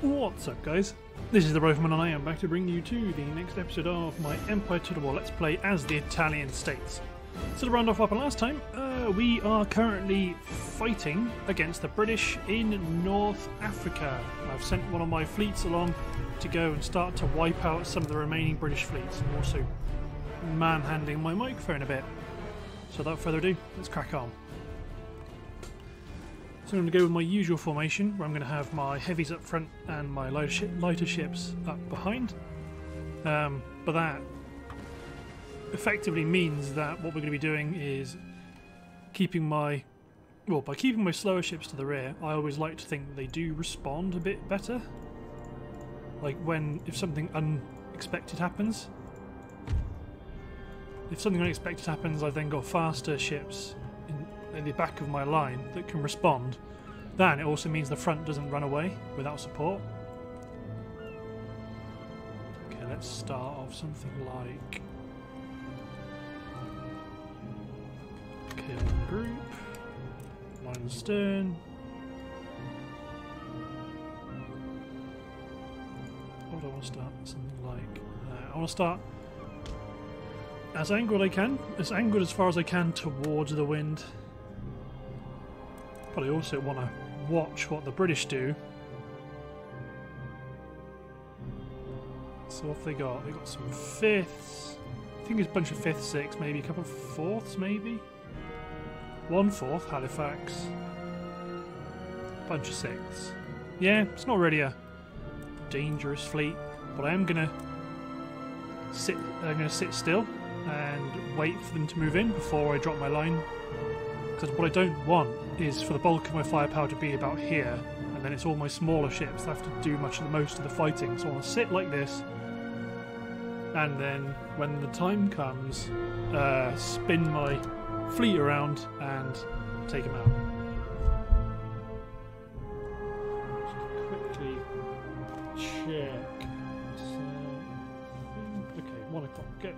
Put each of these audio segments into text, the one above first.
What's up guys? This is the Rifleman and I am back to bring you to the next episode of my Empire Total War Let's Play as the Italian States. So to round off happened last time, uh, we are currently fighting against the British in North Africa. I've sent one of my fleets along to go and start to wipe out some of the remaining British fleets and also manhandling my microphone a bit. So without further ado, let's crack on. So I'm going to go with my usual formation, where I'm going to have my heavies up front and my lighter, lighter ships up behind. Um, but that effectively means that what we're going to be doing is keeping my well by keeping my slower ships to the rear I always like to think they do respond a bit better like when if something unexpected happens if something unexpected happens I've then got faster ships in, the back of my line that can respond then it also means the front doesn't run away without support okay let's start off something like Kill group. Line stern. I want to start? Something like that. I want to start as angled I can, as angled as far as I can towards the wind. I also want to watch what the British do. So what have they got? They got some fifths. I think it's a bunch of fifths, six, maybe a couple of fourths, maybe. One fourth, Halifax. Bunch of sixths. Yeah, it's not really a dangerous fleet, but I am gonna sit. I'm gonna sit still and wait for them to move in before I drop my line. Because what I don't want is for the bulk of my firepower to be about here, and then it's all my smaller ships that have to do much of the most of the fighting. So I want to sit like this, and then when the time comes, uh, spin my fleet around and take them out. Just quickly check. So, okay, one o'clock. Go.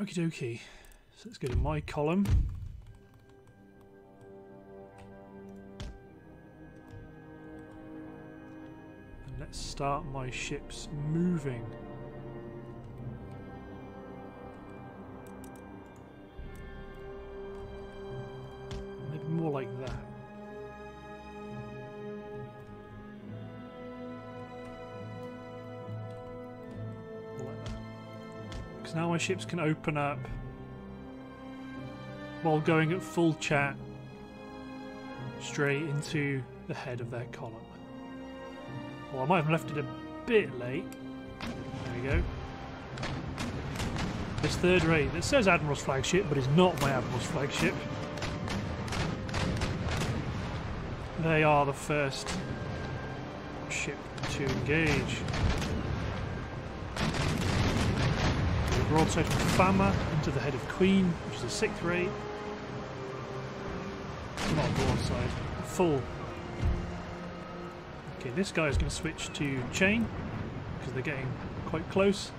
Okie dokie. So let's go to my column. And let's start my ships moving. Maybe more like that. Because now my ships can open up while going at full chat straight into the head of their column. Well, I might have left it a bit late. There we go. This third rate that says Admiral's flagship, but is not my Admiral's flagship. They are the first ship to engage. We broadside from Fama into the head of Queen, which is a sixth rate. Not broadside, full. Okay, this guy is going to switch to chain because they're getting quite close.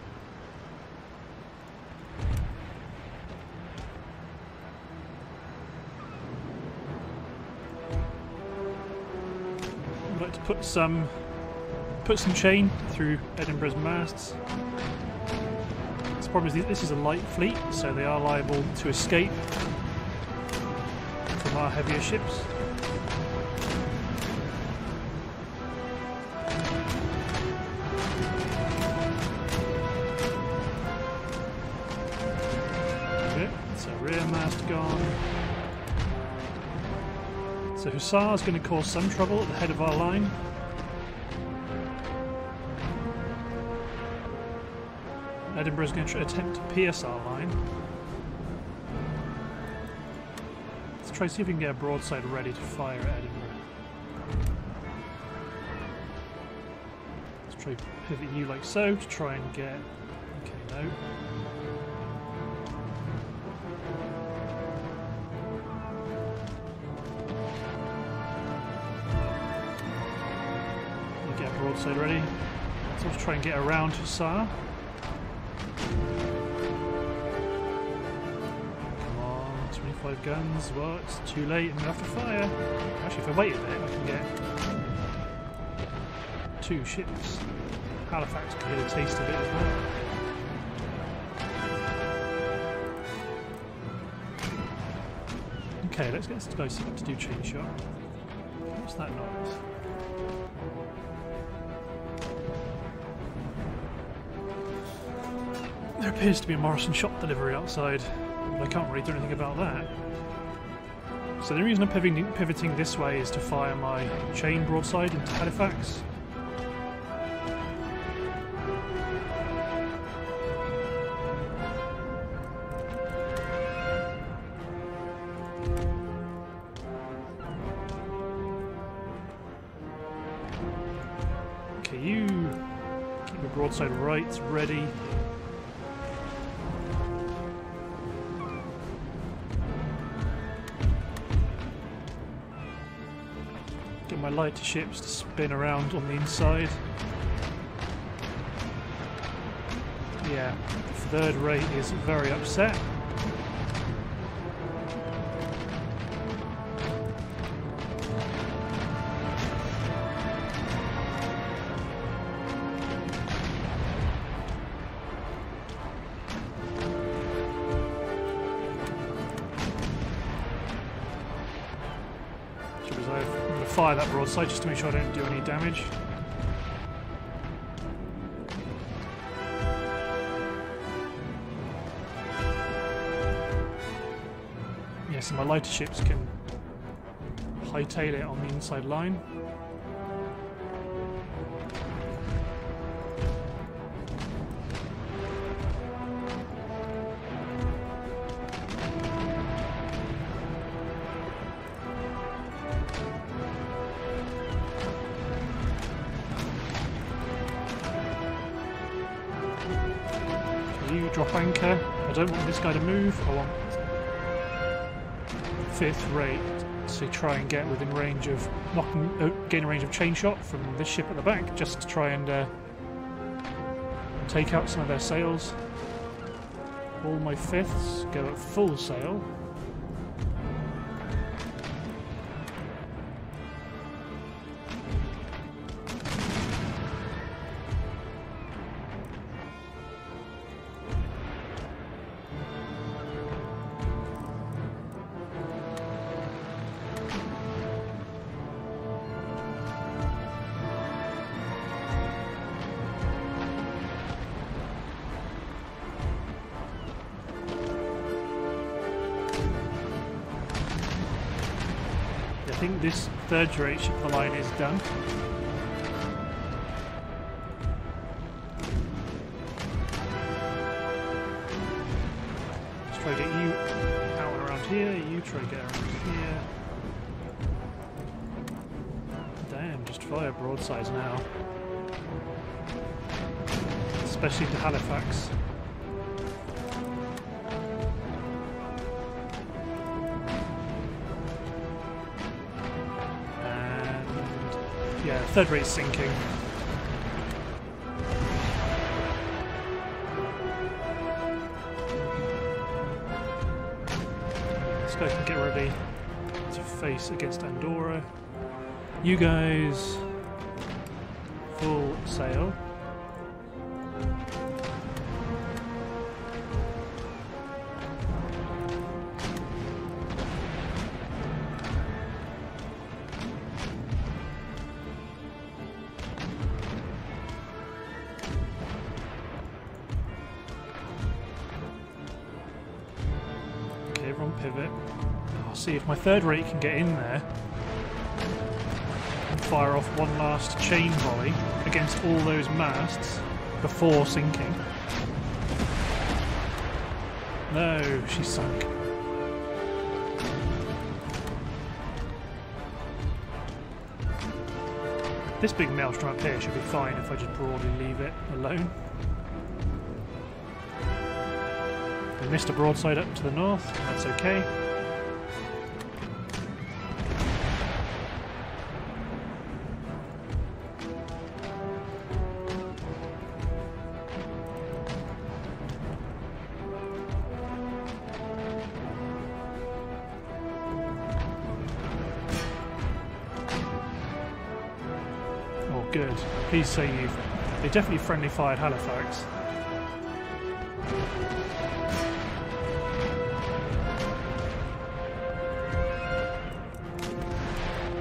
I'd like to put some put some chain through Edinburgh's masts. The problem is this is a light fleet, so they are liable to escape our heavier ships. Okay, so rear mast gone. So Hussar is going to cause some trouble at the head of our line. Edinburgh is going to attempt to pierce our line. Try see if we can get a broadside ready to fire at Edinburgh. Let's try pivot you like so to try and get... Okay, no. Get broadside ready. Let's try and get around to Hussar. Five guns. Well, it's too late. Have to fire. Actually, if I wait a bit, I can get two ships. Halifax could get a taste of it as well. Okay, let's get this guy set to do chain shot. What's that noise? There appears to be a Morrison shot delivery outside, I can't really do anything about that. So the reason I'm pivoting, pivoting this way is to fire my chain broadside into Halifax. Lighter ships to spin around on the inside. Yeah, the third rate is very upset. Fire that broadside just to make sure I don't do any damage. Yeah, so my lighter ships can hightail it on the inside line. This guy to move. I want fifth rate to try and get within range of knocking, uh, gain a range of chain shot from this ship at the back, just to try and uh, take out some of their sails. All my fifths go at full sail. Third ship of the line is done. Let's try to get you out and around here, you try to get around here. Damn, just fire broadsides now. Especially to Halifax. Third rate's sinking. This guy and get ready to face against Andorra. You guys, full sail. Third rate can get in there and fire off one last chain volley against all those masts before sinking. No, she sunk. This big maelstrom up here should be fine if I just broadly leave it alone. We missed a broadside up to the north, that's okay. Please say you've... They definitely friendly fired Halifax.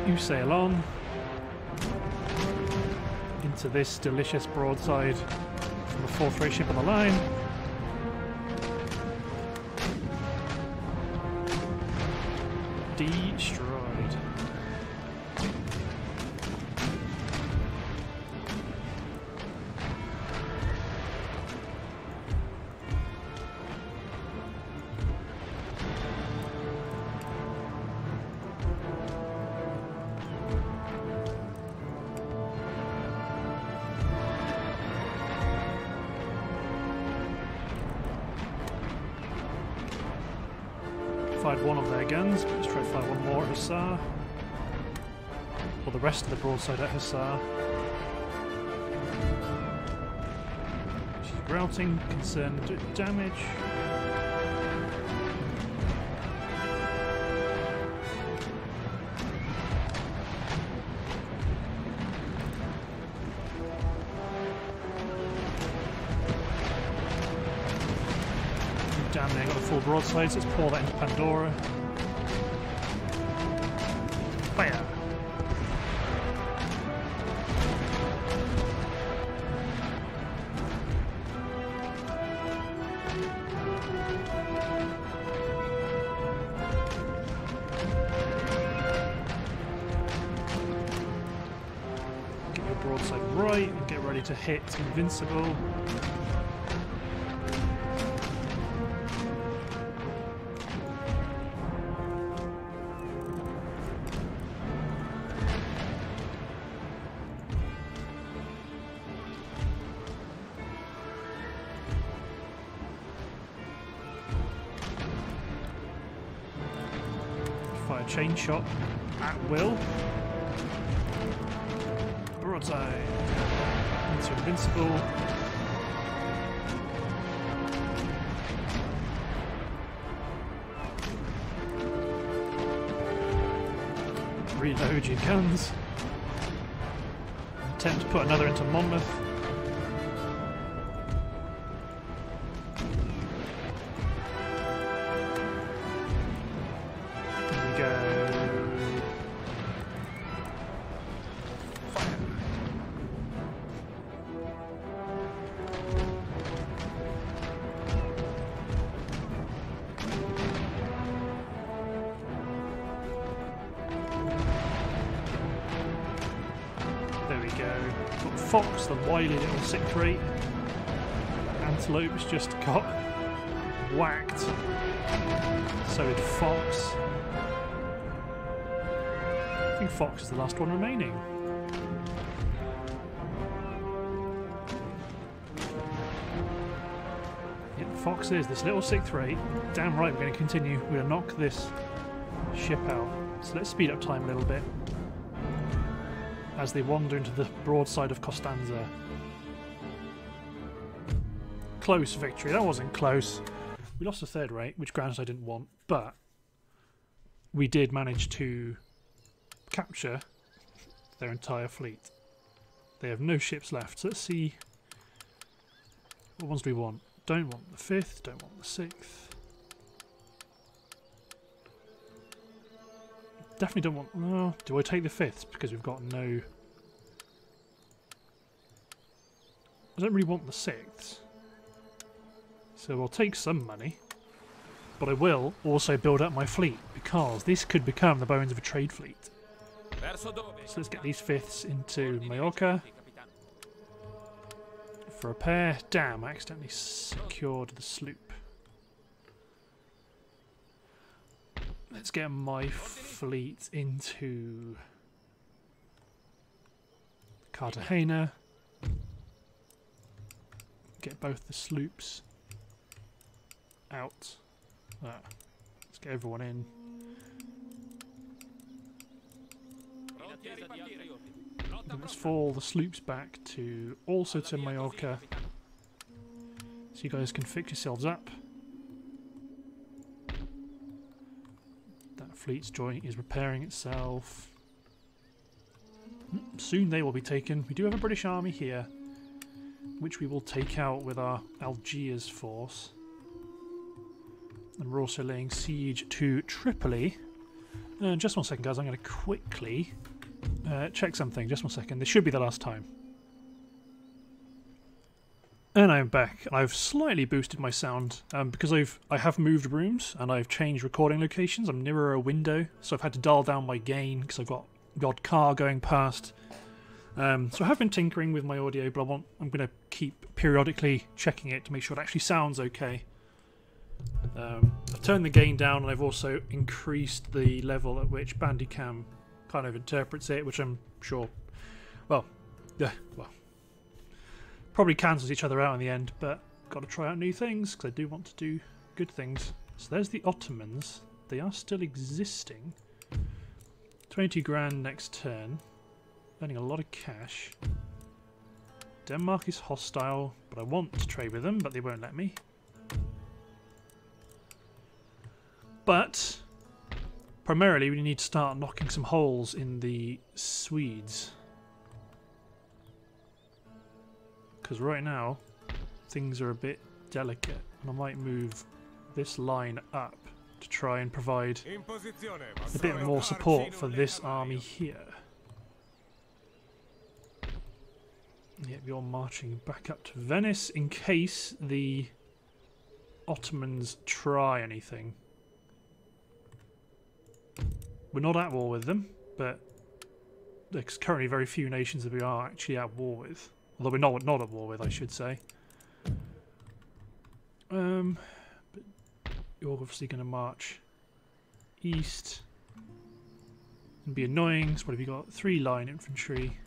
You sail on into this delicious broadside from the fourth rate ship on the line. Broadside at Hussar. She's routing, concerned damage. Damn, they got a full broadside, so let's pour that into Pandora. Fire! Hit Invincible. Fire chain shot at will. Broadside. Invincible. Reload your guns. Attempt to put another into Monmouth. Little three. Antelope's just got whacked. So did Fox. I think Fox is the last one remaining. Yep, Fox is this little sick three. Damn right, we're going to continue. We're going to knock this ship out. So let's speed up time a little bit as they wander into the broadside of Costanza. Close victory. That wasn't close. We lost a third rate, which granted I didn't want, but we did manage to capture their entire fleet. They have no ships left. Let's see. What ones do we want? Don't want the fifth, don't want the sixth. Definitely don't want. Do I take the fifth? Because we've got no. I don't really want the sixth. So I'll take some money. But I will also build up my fleet because this could become the bones of a trade fleet. So let's get these fifths into Mallorca for repair. Damn, I accidentally secured the sloop. Let's get my fleet into Cartagena. Get both the sloops out. Ah, let's get everyone in. Let's fall the sloops back to also to Mallorca. So you guys can fix yourselves up. That fleet's joint is repairing itself. Soon they will be taken. We do have a British army here, which we will take out with our Algiers force. And we're also laying siege to Tripoli. Uh, just one second, guys. I'm going to quickly uh, check something. Just one second. This should be the last time. And I'm back. I've slightly boosted my sound um, because I've I have moved rooms and I've changed recording locations. I'm nearer a window, so I've had to dial down my gain because I've got odd car going past. Um, so I have been tinkering with my audio, but I want I'm going to keep periodically checking it to make sure it actually sounds okay. Um, I've turned the gain down and I've also increased the level at which Bandicam kind of interprets it, which I'm sure, well, yeah, well, probably cancels each other out in the end, but got to try out new things because I do want to do good things. So there's the Ottomans. They are still existing. 22 grand next turn. Earning a lot of cash. Denmark is hostile, but I want to trade with them, but they won't let me. But primarily we need to start knocking some holes in the Swedes. Because right now things are a bit delicate and I might move this line up to try and provide a bit more support for this army here. Yep, you're marching back up to Venice in case the Ottomans try anything. We're not at war with them, but there's currently very few nations that we are actually at war with. Although we're not, not at war with, I should say. Um, but you're obviously going to march east and be annoying. So what have you got? Three line infantry.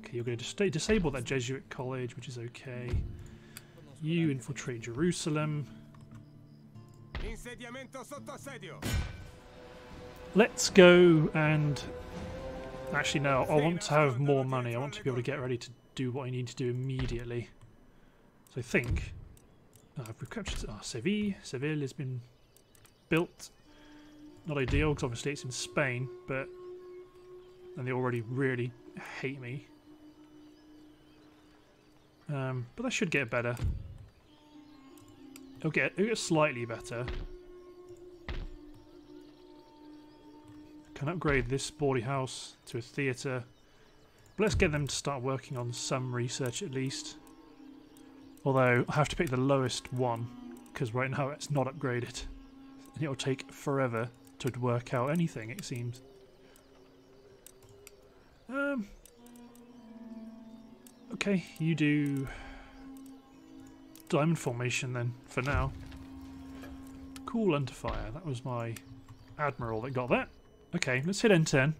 Okay, you're going to disable that Jesuit college, which is okay. You infiltrate Jerusalem. Let's go and... Actually, no, I want to have more money. I want to be able to get ready to do what I need to do immediately. So I think... Uh, we've captured oh, Seville. Seville has been built. Not ideal, because obviously it's in Spain, but... And they already really hate me. Um, but that should get better. It'll get, it'll slightly better. Can upgrade this sporty house to a theatre. But let's get them to start working on some research at least. Although, I have to pick the lowest one, because right now it's not upgraded. And it'll take forever to work out anything, it seems. Um. Okay, you do diamond formation then, for now. Cool under fire. That was my admiral that got that. Okay, let's hit N10.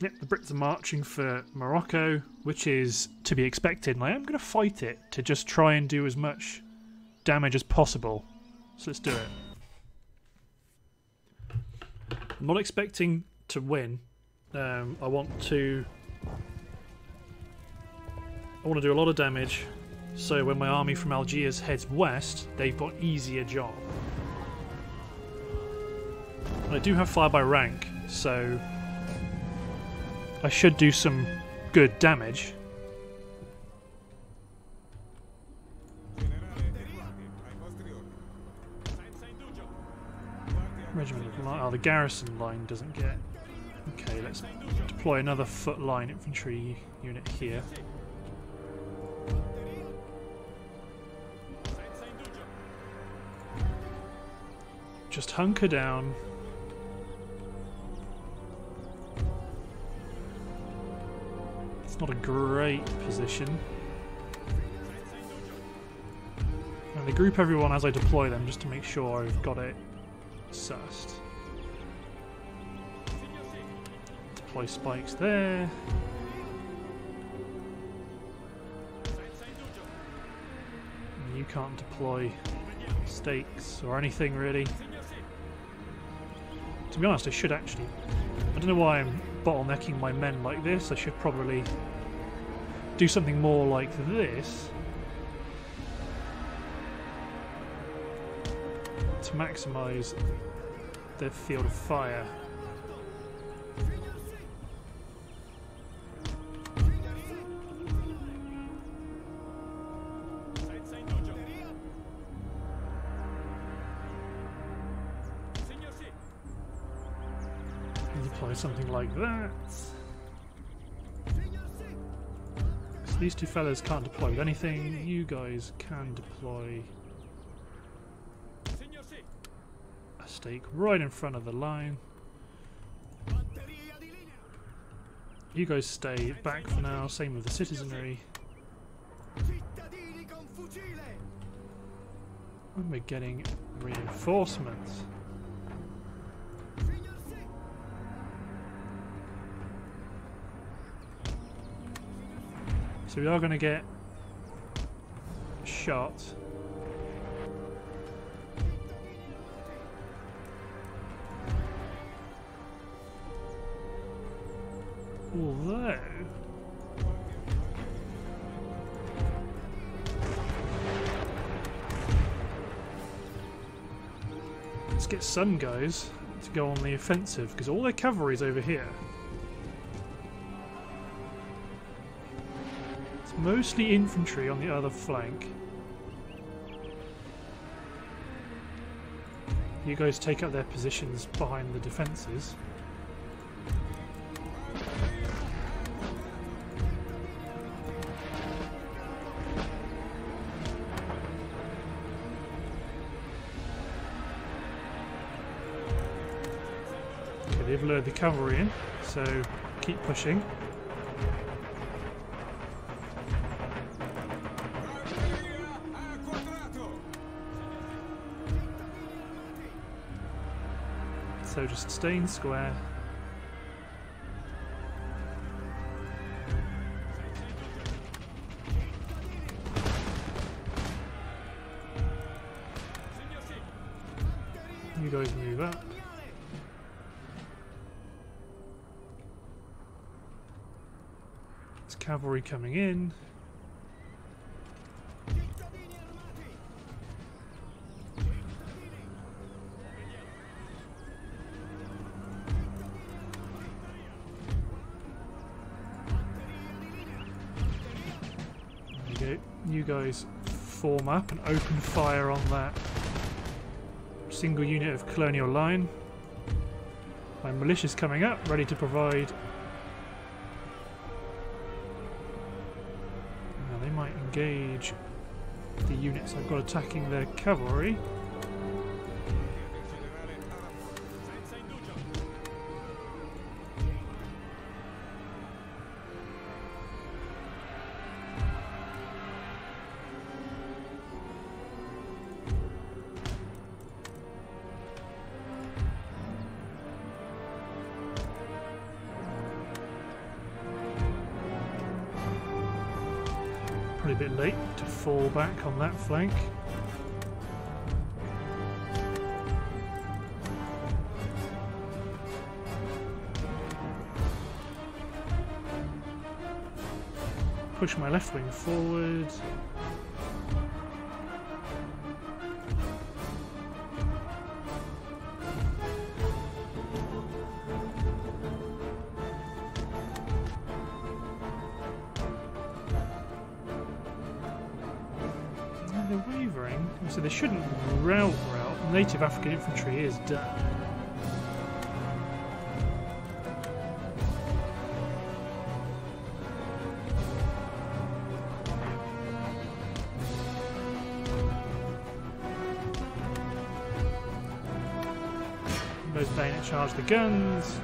Yep, the Brits are marching for Morocco, which is to be expected, and I am going to fight it to just try and do as much damage as possible. So let's do it. I'm not expecting to win. Um, I want to I want to do a lot of damage, so when my army from Algiers heads west, they've got easier job. And I do have fire by rank, so I should do some good damage. Regiment. Oh, the garrison line doesn't get. Okay, let's deploy another foot line infantry unit here. Just hunker down. It's not a great position. And I group everyone as I deploy them just to make sure I've got it sussed. Deploy spikes there. you can't deploy stakes or anything really. To be honest, I should actually... I don't know why I'm bottlenecking my men like this. I should probably do something more like this. to maximise their field of fire. Something like that. So these two fellas can't deploy with anything. You guys can deploy a stake right in front of the line. You guys stay back for now. Same with the citizenry. When we're getting reinforcements. So we are going to get shot. Although... Let's get some guys to go on the offensive because all their cavalry's over here. Mostly infantry on the other flank. You guys take up their positions behind the defences. Okay, they've lured the cavalry in, so keep pushing. So just stay in square. You guys move up. It's cavalry coming in. Form up and open fire on that single unit of colonial line. My militia's coming up, ready to provide. Now they might engage the units I've got attacking their cavalry. On that flank. Push my left wing forward. They're wavering, so they shouldn't rout route. Native African infantry is done. Those bayonet charge the guns.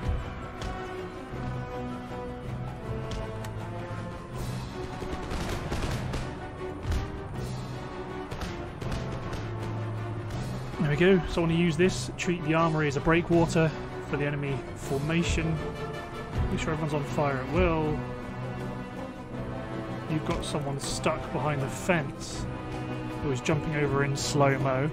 Go. So I want to use this, treat the armory as a breakwater for the enemy formation. Make sure everyone's on fire at will. You've got someone stuck behind the fence who is jumping over in slow-mo.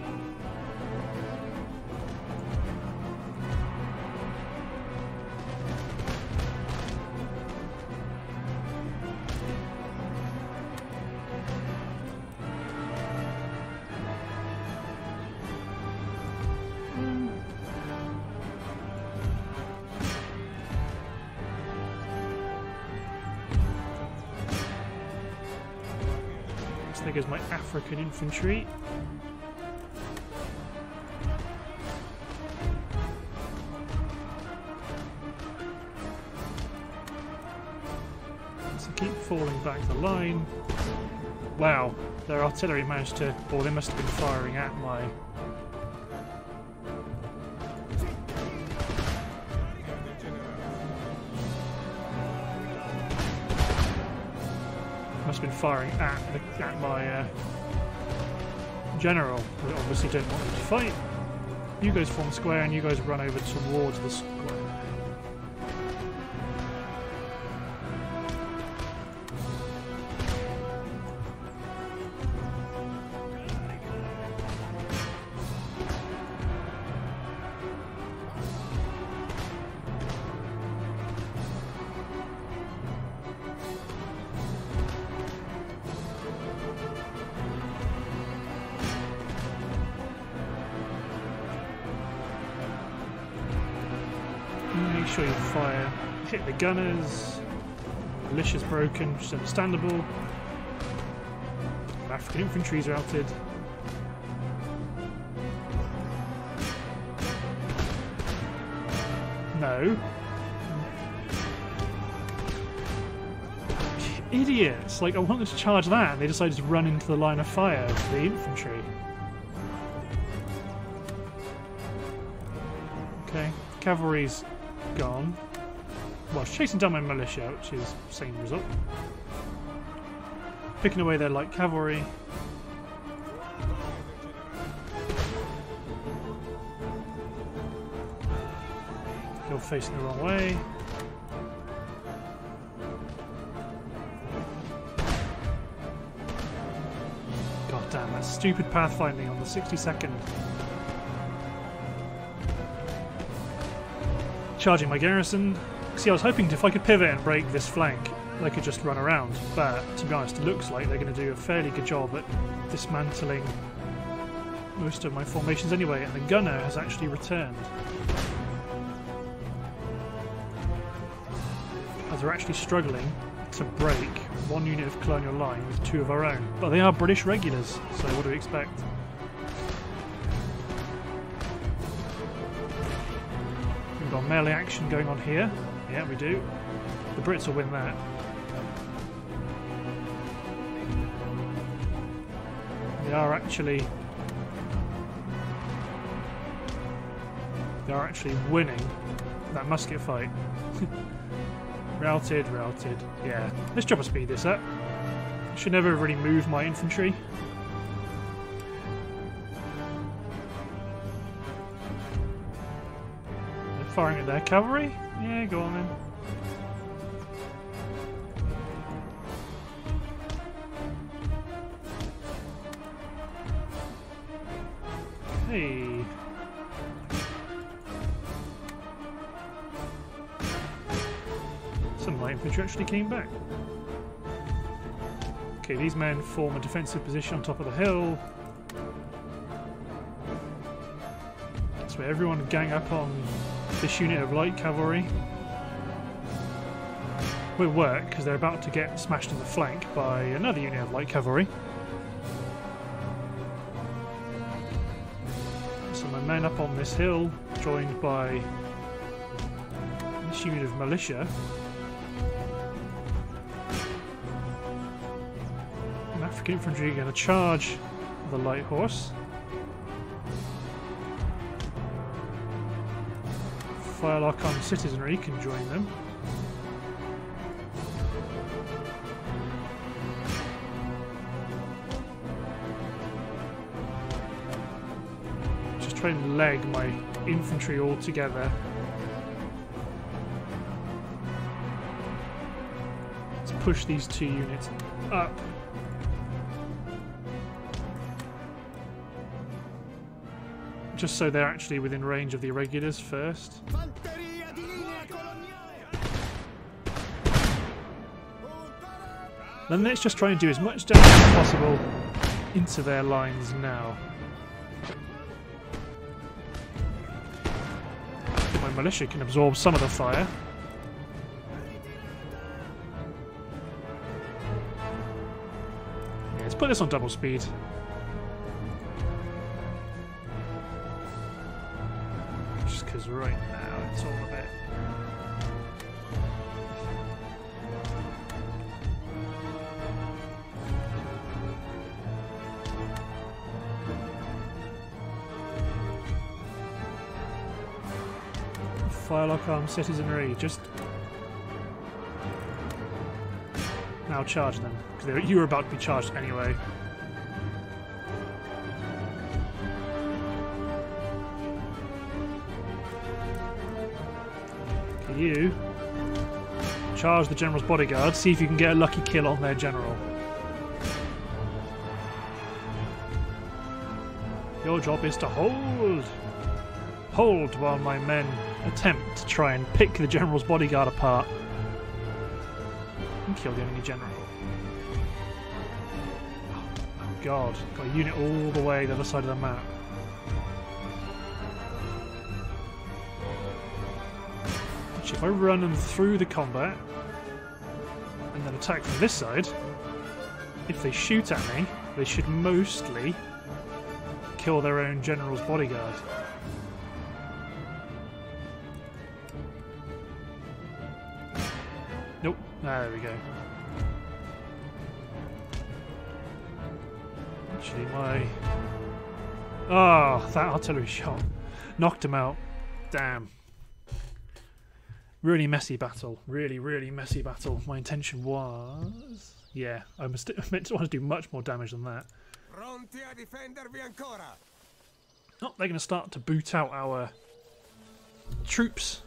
There goes my African infantry. So keep falling back the line. Wow, their artillery managed to, or they must have been firing at my firing at the, at my uh, general. We obviously don't want them to fight. You guys form square, and you guys run over towards the square. Sure you fire, hit the gunners. Militia's broken, which is understandable. African infantry's routed. No. Idiots! Like, I want them to charge that, and they decided to run into the line of fire of the infantry. Okay, cavalry's gone. Well, chasing down my militia, which is same result. Picking away their light cavalry. You're facing the wrong way. God damn, that stupid pathfinding on the 62nd. Charging my garrison. See, I was hoping if I could pivot and break this flank, they could just run around. But to be honest, it looks like they're going to do a fairly good job at dismantling most of my formations anyway, and the gunner has actually returned. As they're actually struggling to break one unit of colonial line with two of our own. But they are British regulars, so what do we expect? We've melee action going on here. Yeah, we do. The Brits will win that. They are actually they are actually winning that musket fight. routed, routed. Yeah, let's try to speed this up. Should never have really moved my infantry. Firing at their cavalry? Yeah, go on then. Hey. Some light infantry actually came back. Okay, these men form a defensive position on top of the hill. That's where everyone gang up on this unit of light cavalry. Will work because they're about to get smashed in the flank by another unit of light cavalry. So my men up on this hill, joined by this unit of militia. And African infantry are going to charge the light horse. Firelock citizenry can join them. Just try and leg my infantry all together. Let's push these two units up. Just so they're actually within range of the irregulars first. Then let's just try and do as much damage as possible into their lines now. My militia can absorb some of the fire. Yeah, it's put this on double speed. Right now it's all a bit. Firelock armed citizenry, just now charge them because you were about to be charged anyway. You charge the general's bodyguard. See if you can get a lucky kill on their general. Your job is to hold. Hold while my men attempt to try and pick the general's bodyguard apart and kill the enemy general. Oh god, got a unit all the way the other side of the map. Which if I run them through the combat and then attack from this side, if they shoot at me, they should mostly kill their own general's bodyguard. Nope. Ah, there we go. Actually, my... Oh, that artillery shot knocked him out. Damn. Really messy battle. Really, really messy battle. My intention was... Yeah, I must meant to want to do much more damage than that. Pronti a difendervi ancora? Oh, they're going to start to boot out our troops.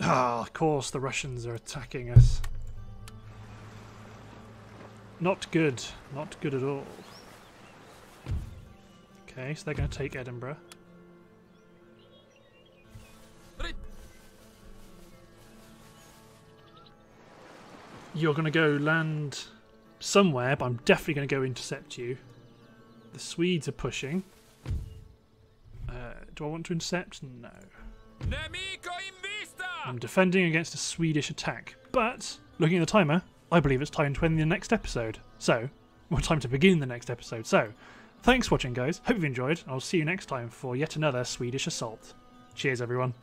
Ah, of course, the Russians are attacking us. Not good. Not good at all. Okay, so they're going to take Edinburgh. You're going to go land somewhere, but I'm definitely going to go intercept you. The Swedes are pushing. Uh, do I want to intercept? No. Nemico in vista! I'm defending against a Swedish attack, but looking at the timer, I believe it's time to end the next episode. So, well, time to begin the next episode. So, thanks for watching, guys. Hope you've enjoyed. I'll see you next time for yet another Swedish assault. Cheers, everyone.